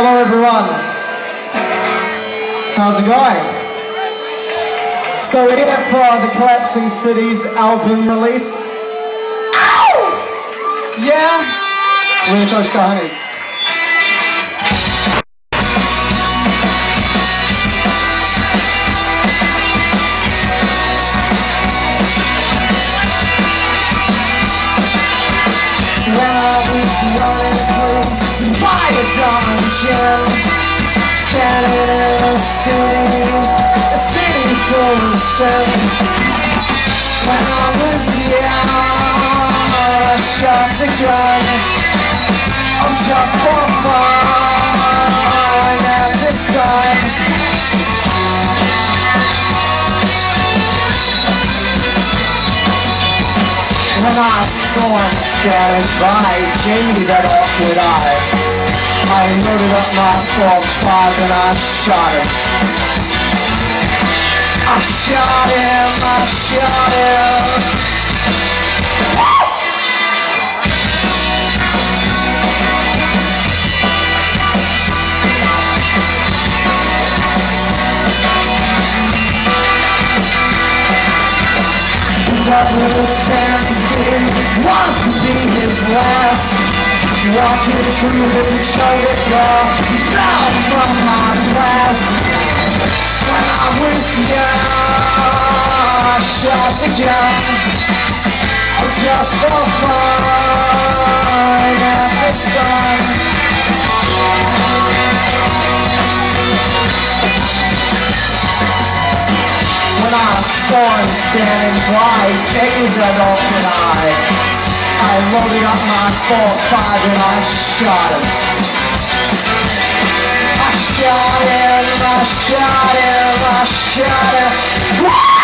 Hello everyone. How's it going? So we're here for the Collapsing Cities album release. Ow! Yeah? We're the Coshercot Honeys. When I was running dungeon Standing in a city, a city full of sin When I was young, I shot the gun. I'm just for fun at this time When I saw him standing by, me that awkward eye. I loaded up my 4-5 and I shot him. I shot him, I shot him. Douglas fantasy Walking through the Detroit door, fell from my blast. When I was young, I shot the gun just for fun at the sun. When I saw him standing by, James eye. I loaded up my 4-5 and I shot him. I shot him, I shot him, I shot him.